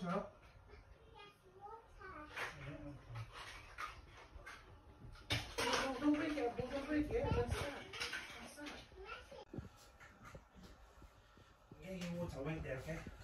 쳐요? 네, 이게 뭐 잡아야 돼 이렇게.